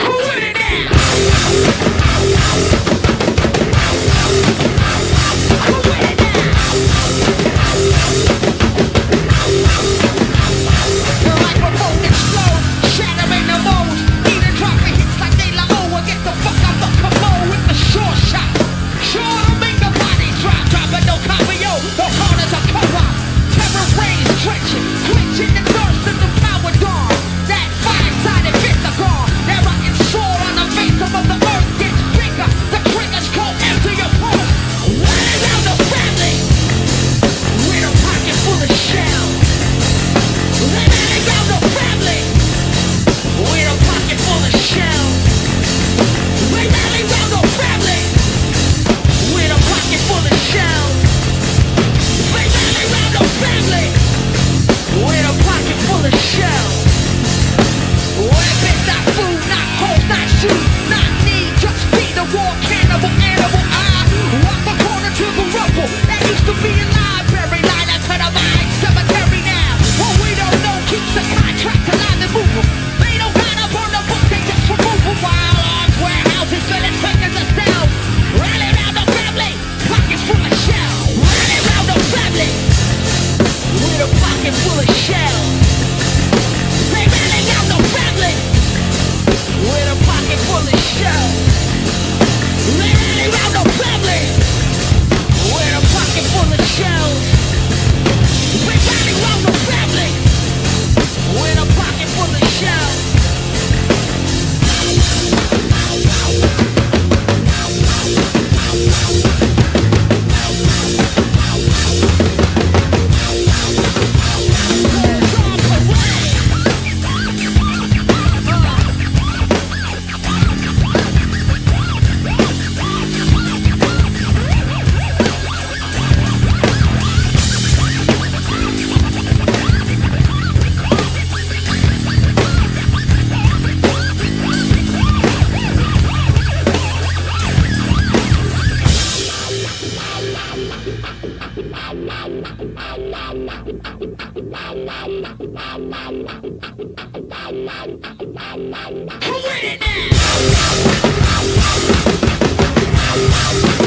Who it? In it now?